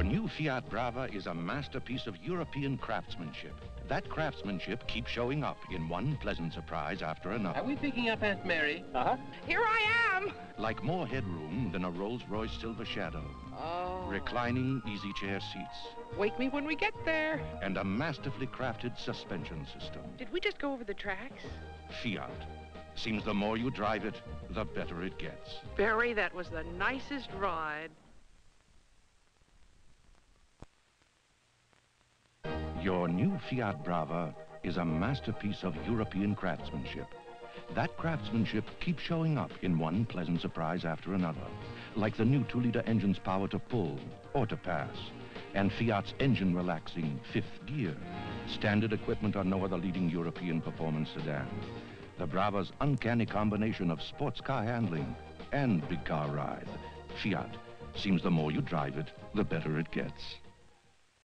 Your new Fiat Brava is a masterpiece of European craftsmanship. That craftsmanship keeps showing up in one pleasant surprise after another. Are we picking up Aunt Mary? Uh-huh. Here I am! Like more headroom than a Rolls-Royce Silver Shadow. Oh. Reclining easy chair seats. Wake me when we get there. And a masterfully crafted suspension system. Did we just go over the tracks? Fiat. Seems the more you drive it, the better it gets. Barry, that was the nicest ride. Your new Fiat Brava is a masterpiece of European craftsmanship. That craftsmanship keeps showing up in one pleasant surprise after another, like the new 2-liter engine's power to pull or to pass, and Fiat's engine-relaxing fifth gear, standard equipment on no other leading European performance sedan. The Brava's uncanny combination of sports car handling and big car ride. Fiat. Seems the more you drive it, the better it gets.